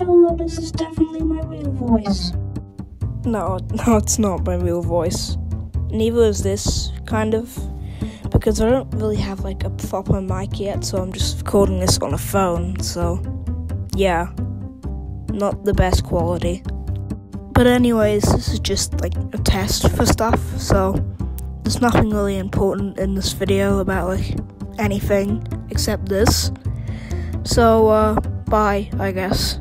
Hello, this is definitely my real voice. No, no, it's not my real voice. Neither is this, kind of. Because I don't really have like a proper mic yet, so I'm just recording this on a phone, so yeah. Not the best quality. But, anyways, this is just like a test for stuff, so there's nothing really important in this video about like anything except this. So, uh, bye, I guess.